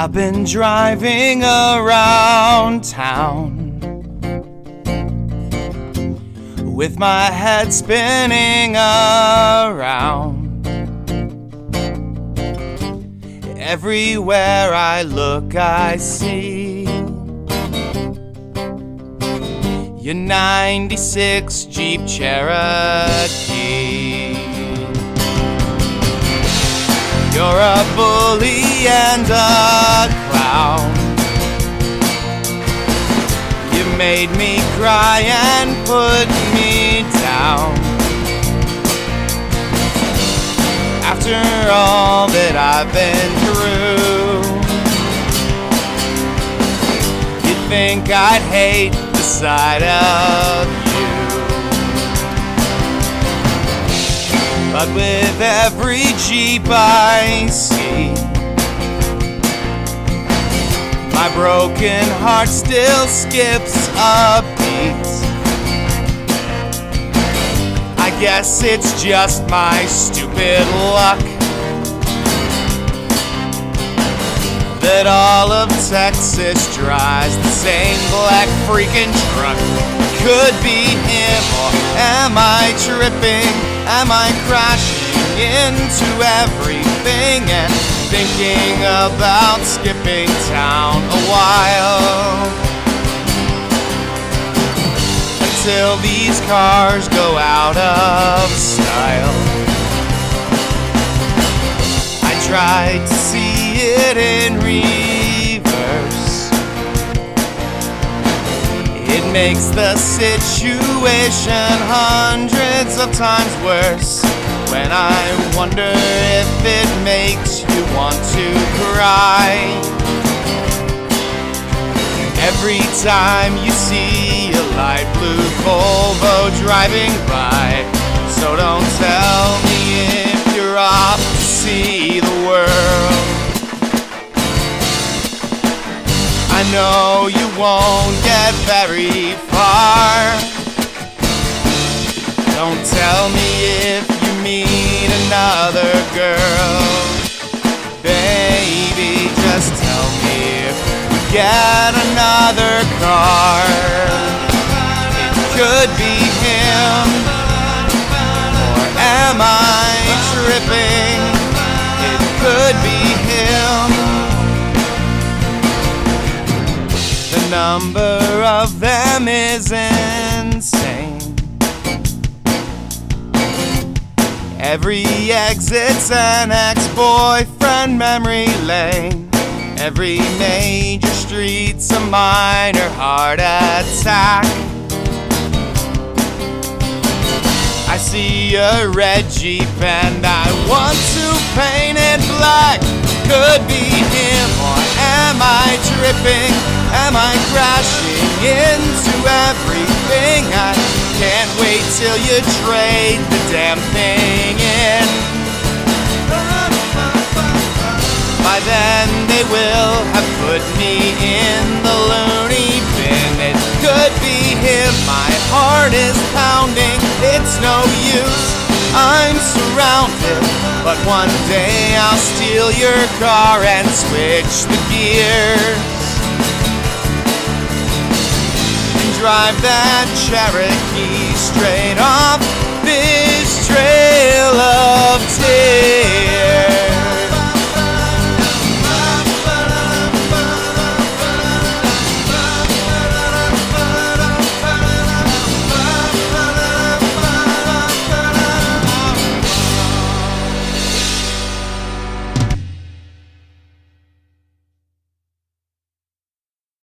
I've been driving around town with my head spinning around. Everywhere I look, I see your 96 Jeep Cherokee. You're a bully and a clown. You made me cry and put me down. After all that I've been through, you'd think I'd hate the sight of But with every Jeep I see, my broken heart still skips a beat. I guess it's just my stupid luck that all of Texas drives the same black freaking truck. Could be him, or am I tripping? Am I crashing into everything and thinking about skipping town a while? Until these cars go out of style. I tried to see it in reverse. It makes the situation hundreds times worse. When I wonder if it makes you want to cry. Every time you see a light blue Volvo driving by. So don't tell me if you're off to see the world. I know you won't get very far. Get another car. It could be him. Or am I tripping? It could be him. The number of them is insane. Every exit's an ex boyfriend memory lane. Every major street's a minor heart attack. I see a red Jeep and I want to paint it black. Could be him or am I tripping? Am I crashing into everything? I can't wait till you trade the damn thing By then they will have put me in the loony bin. It could be him. My heart is pounding. It's no use. I'm surrounded, but one day I'll steal your car and switch the gears. And drive that Cherokee straight